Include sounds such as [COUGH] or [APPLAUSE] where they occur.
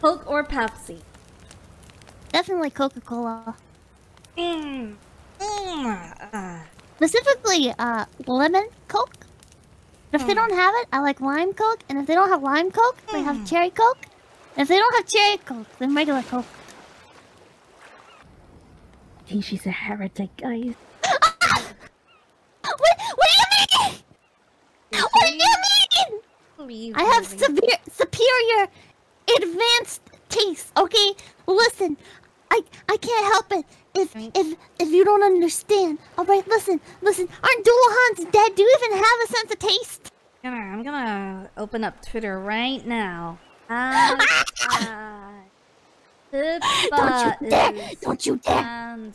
Coke or Pepsi? Definitely Coca-Cola. Mm. Mm. Uh, Specifically, uh, lemon Coke. But if they Hmm. don't have it, I like lime Coke. And if they don't have lime Coke, they have Hmm. cherry Coke. And if they don't have cherry Coke, then regular Coke. I think she's a heretic, guys. [LAUGHS] What? What are you making? What are you making? Please, I have severe, superior, advanced taste. Okay, listen, I I can't help it if if if you don't understand. All right, listen, listen. Aren't Dullahans dead? Do you even have a sense of taste? Gonna, I'm gonna open up Twitter right now. [LAUGHS] Hashtag ah. Don't you dare! Don't you dare!